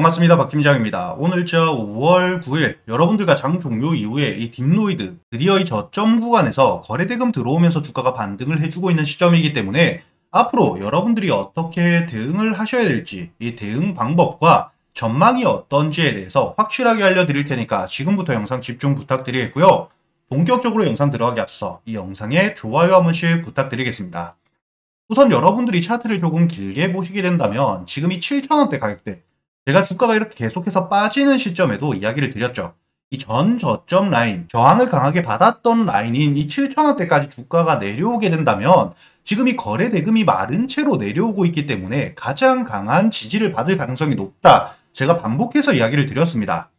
반갑습니다. 박팀장입니다. 오늘 자 5월 9일 여러분들과 장 종료 이후에 이 딥노이드 드디어 이 저점 구간에서 거래대금 들어오면서 주가가 반등을 해주고 있는 시점이기 때문에 앞으로 여러분들이 어떻게 대응을 하셔야 될지 이 대응 방법과 전망이 어떤지에 대해서 확실하게 알려드릴 테니까 지금부터 영상 집중 부탁드리겠고요. 본격적으로 영상 들어가기 앞서 이 영상에 좋아요 한 번씩 부탁드리겠습니다. 우선 여러분들이 차트를 조금 길게 보시게 된다면 지금 이 7,000원대 가격대 제가 주가가 이렇게 계속해서 빠지는 시점에도 이야기를 드렸죠. 이 전 저점 라인, 저항을 강하게 받았던 라인인 이 7,000원대까지 주가가 내려오게 된다면 지금 이 거래 대금이 마른 채로 내려오고 있기 때문에 가장 강한 지지를 받을 가능성이 높다. 제가 반복해서 이야기를 드렸습니다.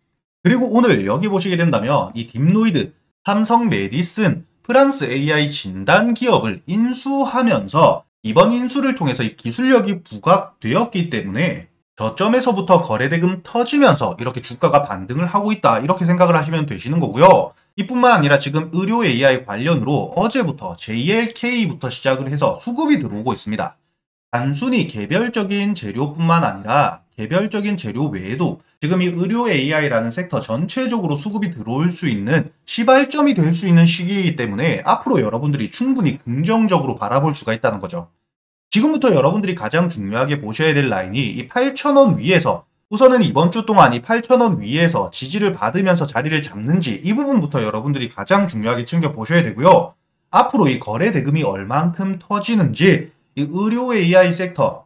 그리고 오늘 여기 보시게 된다면 이 딥노이드, 삼성 메디슨, 프랑스 AI 진단 기업을 인수하면서 이번 인수를 통해서 이 기술력이 부각되었기 때문에 저점에서부터 거래대금 터지면서 이렇게 주가가 반등을 하고 있다 이렇게 생각을 하시면 되시는 거고요. 이뿐만 아니라 지금 의료 AI 관련으로 어제부터 JLK부터 시작을 해서 수급이 들어오고 있습니다. 단순히 개별적인 재료뿐만 아니라 개별적인 재료 외에도 지금 이 의료 AI라는 섹터 전체적으로 수급이 들어올 수 있는 시발점이 될 수 있는 시기이기 때문에 앞으로 여러분들이 충분히 긍정적으로 바라볼 수가 있다는 거죠. 지금부터 여러분들이 가장 중요하게 보셔야 될 라인이 이 8,000원 위에서 우선은 이번 주 동안 이 8,000원 위에서 지지를 받으면서 자리를 잡는지 이 부분부터 여러분들이 가장 중요하게 챙겨보셔야 되고요. 앞으로 이 거래 대금이 얼만큼 터지는지 이 의료 AI 섹터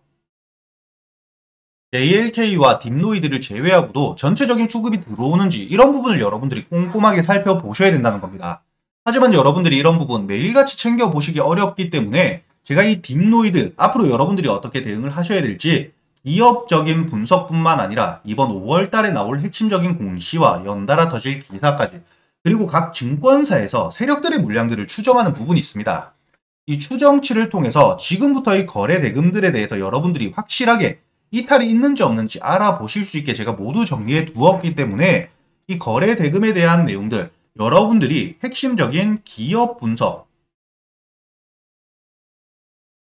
JLK와 딥노이드를 제외하고도 전체적인 수급이 들어오는지 이런 부분을 여러분들이 꼼꼼하게 살펴보셔야 된다는 겁니다. 하지만 여러분들이 이런 부분 매일같이 챙겨보시기 어렵기 때문에 제가 이 딥노이드 앞으로 여러분들이 어떻게 대응을 하셔야 될지 기업적인 분석뿐만 아니라 이번 5월 달에 나올 핵심적인 공시와 연달아 터질 기사까지 그리고 각 증권사에서 세력들의 물량들을 추정하는 부분이 있습니다. 이 추정치를 통해서 지금부터 이 거래 대금들에 대해서 여러분들이 확실하게 이탈이 있는지 없는지 알아보실 수 있게 제가 모두 정리해 두었기 때문에 이 거래 대금에 대한 내용들 여러분들이 핵심적인 기업 분석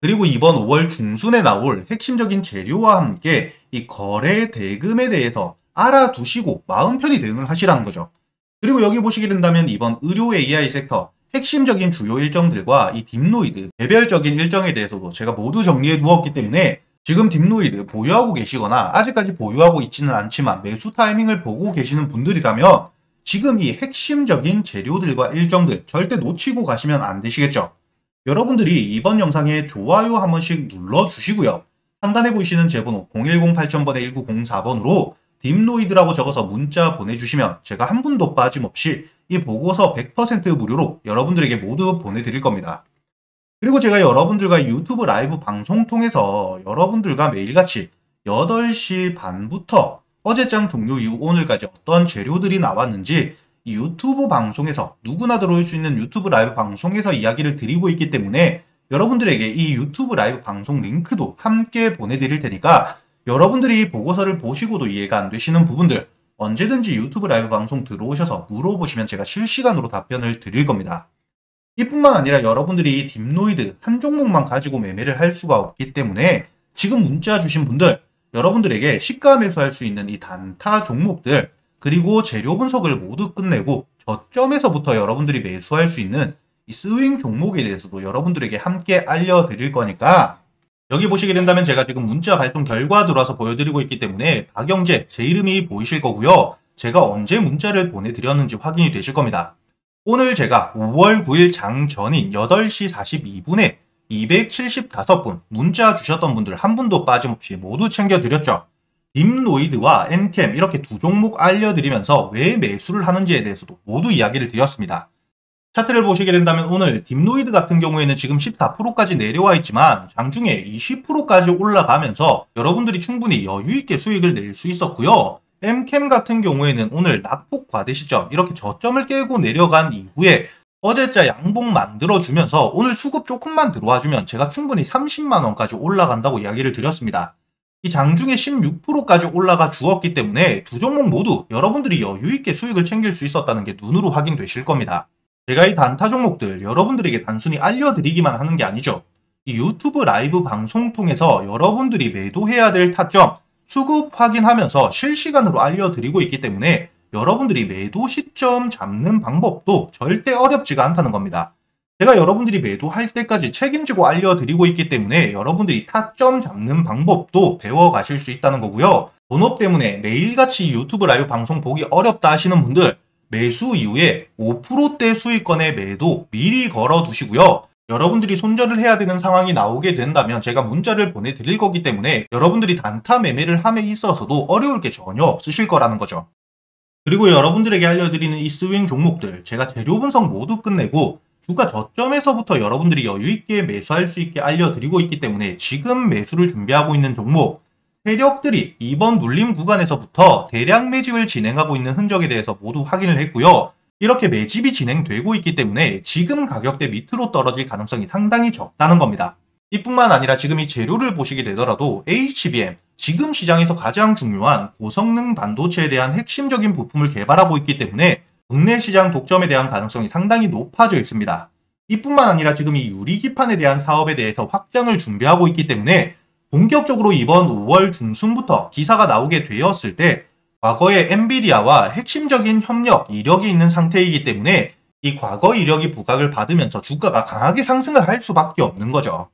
그리고 이번 5월 중순에 나올 핵심적인 재료와 함께 이 거래 대금에 대해서 알아두시고 마음 편히 대응을 하시라는 거죠. 그리고 여기 보시게 된다면 이번 의료 AI 섹터 핵심적인 주요 일정들과 이 딥노이드 개별적인 일정에 대해서도 제가 모두 정리해 두었기 때문에 지금 딥노이드 보유하고 계시거나 아직까지 보유하고 있지는 않지만 매수 타이밍을 보고 계시는 분들이라면 지금 이 핵심적인 재료들과 일정들 절대 놓치고 가시면 안 되시겠죠. 여러분들이 이번 영상에 좋아요 한 번씩 눌러주시고요. 상단에 보이시는 제 번호 010-8000번에 1904번으로 딥노이드라고 적어서 문자 보내주시면 제가 한 분도 빠짐없이 이 보고서 100% 무료로 여러분들에게 모두 보내드릴 겁니다. 그리고 제가 여러분들과 유튜브 라이브 방송 통해서 여러분들과 매일같이 8시 반부터 어제장 종료 이후 오늘까지 어떤 재료들이 나왔는지 유튜브 방송에서 누구나 들어올 수 있는 유튜브 라이브 방송에서 이야기를 드리고 있기 때문에 여러분들에게 이 유튜브 라이브 방송 링크도 함께 보내드릴 테니까 여러분들이 보고서를 보시고도 이해가 안 되시는 부분들 언제든지 유튜브 라이브 방송 들어오셔서 물어보시면 제가 실시간으로 답변을 드릴 겁니다. 이뿐만 아니라 여러분들이 딥노이드 한 종목만 가지고 매매를 할 수가 없기 때문에 지금 문자 주신 분들 여러분들에게 시가 매수할 수 있는 이 단타 종목들 그리고 재료 분석을 모두 끝내고 저점에서부터 여러분들이 매수할 수 있는 이 스윙 종목에 대해서도 여러분들에게 함께 알려드릴 거니까 여기 보시게 된다면 제가 지금 문자 발송 결과 들어와서 보여드리고 있기 때문에 박영재 제 이름이 보이실 거고요. 제가 언제 문자를 보내드렸는지 확인이 되실 겁니다. 오늘 제가 5월 9일 장 전인 8시 42분에 275분 문자 주셨던 분들 한 분도 빠짐없이 모두 챙겨드렸죠. 딥노이드와 엔켐 이렇게 두 종목 알려드리면서 왜 매수를 하는지에 대해서도 모두 이야기를 드렸습니다. 차트를 보시게 된다면 오늘 딥노이드 같은 경우에는 지금 14%까지 내려와 있지만 장중에 20%까지 올라가면서 여러분들이 충분히 여유있게 수익을 낼 수 있었고요. 엔켐 같은 경우에는 오늘 낙폭 과대 시점 이렇게 저점을 깨고 내려간 이후에 어제자 양봉 만들어주면서 오늘 수급 조금만 들어와주면 제가 충분히 30만원까지 올라간다고 이야기를 드렸습니다. 이 장중에 16%까지 올라가 주었기 때문에 두 종목 모두 여러분들이 여유있게 수익을 챙길 수 있었다는 게 눈으로 확인되실 겁니다. 제가 이 단타 종목들 여러분들에게 단순히 알려드리기만 하는 게 아니죠. 이 유튜브 라이브 방송 통해서 여러분들이 매도해야 될 타점, 수급 확인하면서 실시간으로 알려드리고 있기 때문에 여러분들이 매도 시점 잡는 방법도 절대 어렵지가 않다는 겁니다. 제가 여러분들이 매도할 때까지 책임지고 알려드리고 있기 때문에 여러분들이 타점 잡는 방법도 배워가실 수 있다는 거고요. 본업 때문에 매일같이 유튜브 라이브 방송 보기 어렵다 하시는 분들 매수 이후에 5%대 수익권의 매도 미리 걸어 두시고요. 여러분들이 손절을 해야 되는 상황이 나오게 된다면 제가 문자를 보내드릴 거기 때문에 여러분들이 단타 매매를 함에 있어서도 어려울 게 전혀 없으실 거라는 거죠. 그리고 여러분들에게 알려드리는 이 스윙 종목들 제가 재료 분석 모두 끝내고 주가 저점에서부터 여러분들이 여유있게 매수할 수 있게 알려드리고 있기 때문에 지금 매수를 준비하고 있는 종목 세력들이 이번 눌림 구간에서부터 대량 매집을 진행하고 있는 흔적에 대해서 모두 확인을 했고요. 이렇게 매집이 진행되고 있기 때문에 지금 가격대 밑으로 떨어질 가능성이 상당히 적다는 겁니다. 이뿐만 아니라 지금 이 재료를 보시게 되더라도 HBM, 지금 시장에서 가장 중요한 고성능 반도체에 대한 핵심적인 부품을 개발하고 있기 때문에 국내 시장 독점에 대한 가능성이 상당히 높아져 있습니다. 이뿐만 아니라 지금 이 유리기판에 대한 사업에 대해서 확장을 준비하고 있기 때문에 본격적으로 이번 5월 중순부터 기사가 나오게 되었을 때 과거의 엔비디아와 핵심적인 협력 이력이 있는 상태이기 때문에 이 과거 이력이 부각을 받으면서 주가가 강하게 상승을 할 수밖에 없는 거죠.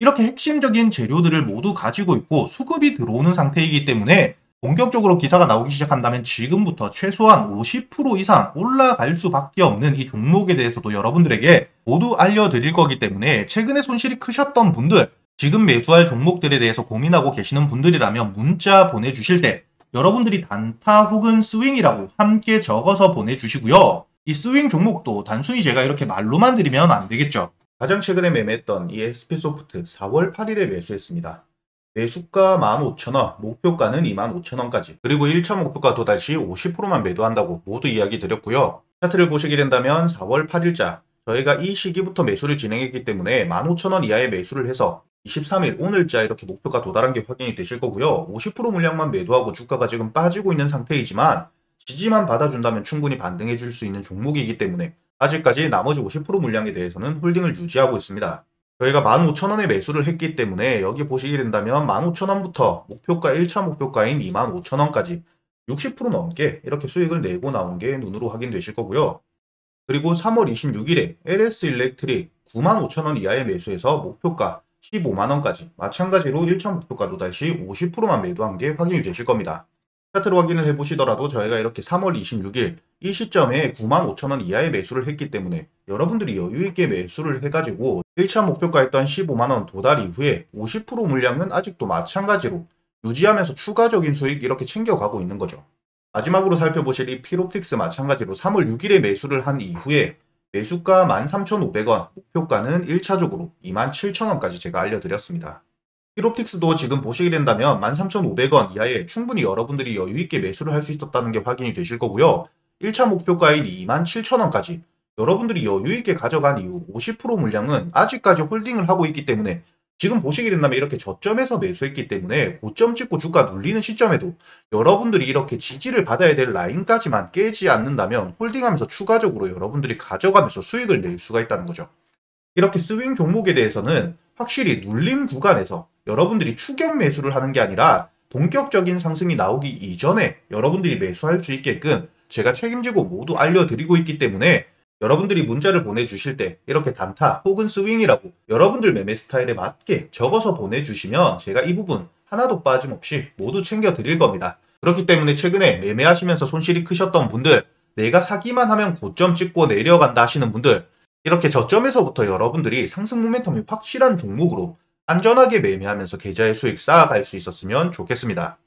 이렇게 핵심적인 재료들을 모두 가지고 있고 수급이 들어오는 상태이기 때문에 본격적으로 기사가 나오기 시작한다면 지금부터 최소한 50% 이상 올라갈 수밖에 없는 이 종목에 대해서도 여러분들에게 모두 알려드릴 거기 때문에 최근에 손실이 크셨던 분들 지금 매수할 종목들에 대해서 고민하고 계시는 분들이라면 문자 보내주실 때 여러분들이 단타 혹은 스윙이라고 함께 적어서 보내주시고요. 이 스윙 종목도 단순히 제가 이렇게 말로만 드리면 안 되겠죠. 가장 최근에 매매했던 이 SP소프트 4월 8일에 매수했습니다. 매수가 15,000원, 목표가는 25,000원까지 그리고 1차 목표가 도달 시 50%만 매도한다고 모두 이야기 드렸고요. 차트를 보시게 된다면 4월 8일자 저희가 이 시기부터 매수를 진행했기 때문에 15,000원 이하의 매수를 해서 23일 오늘자 이렇게 목표가 도달한 게 확인이 되실 거고요. 50% 물량만 매도하고 주가가 지금 빠지고 있는 상태이지만 지지만 받아준다면 충분히 반등해 줄 수 있는 종목이기 때문에 아직까지 나머지 50% 물량에 대해서는 홀딩을 유지하고 있습니다. 저희가 15,000원에 매수를 했기 때문에 여기 보시게 된다면 15,000원부터 목표가 1차 목표가인 25,000원까지 60% 넘게 이렇게 수익을 내고 나온 게 눈으로 확인되실 거고요. 그리고 3월 26일에 LS 일렉트릭 95,000원 이하의 매수해서 목표가 15만원까지 마찬가지로 1차 목표가 도달시 50%만 매도한 게 확인이 되실 겁니다. 차트로 확인을 해보시더라도 저희가 이렇게 3월 26일 이 시점에 9만 5천원 이하의 매수를 했기 때문에 여러분들이 여유있게 매수를 해가지고 1차 목표가였던 15만원 도달 이후에 50% 물량은 아직도 마찬가지로 유지하면서 추가적인 수익 이렇게 챙겨가고 있는 거죠. 마지막으로 살펴보실 이 피롭틱스 마찬가지로 3월 6일에 매수를 한 이후에 매수가 13,500원, 목표가는 1차적으로 27,000원까지 제가 알려드렸습니다. 히롭틱스도 지금 보시게 된다면 13,500원 이하에 충분히 여러분들이 여유있게 매수를 할 수 있었다는 게 확인이 되실 거고요. 1차 목표가인 27,000원까지 여러분들이 여유있게 가져간 이후 50% 물량은 아직까지 홀딩을 하고 있기 때문에 지금 보시게 된다면 이렇게 저점에서 매수했기 때문에 고점 찍고 주가 눌리는 시점에도 여러분들이 이렇게 지지를 받아야 될 라인까지만 깨지 않는다면 홀딩하면서 추가적으로 여러분들이 가져가면서 수익을 낼 수가 있다는 거죠. 이렇게 스윙 종목에 대해서는 확실히 눌림 구간에서 여러분들이 추격 매수를 하는 게 아니라 본격적인 상승이 나오기 이전에 여러분들이 매수할 수 있게끔 제가 책임지고 모두 알려드리고 있기 때문에 여러분들이 문자를 보내주실 때 이렇게 단타 혹은 스윙이라고 여러분들 매매 스타일에 맞게 적어서 보내주시면 제가 이 부분 하나도 빠짐없이 모두 챙겨드릴 겁니다. 그렇기 때문에 최근에 매매하시면서 손실이 크셨던 분들 내가 사기만 하면 고점 찍고 내려간다 하시는 분들 이렇게 저점에서부터 여러분들이 상승 모멘텀이 확실한 종목으로 안전하게 매매하면서 계좌의 수익 쌓아갈 수 있었으면 좋겠습니다.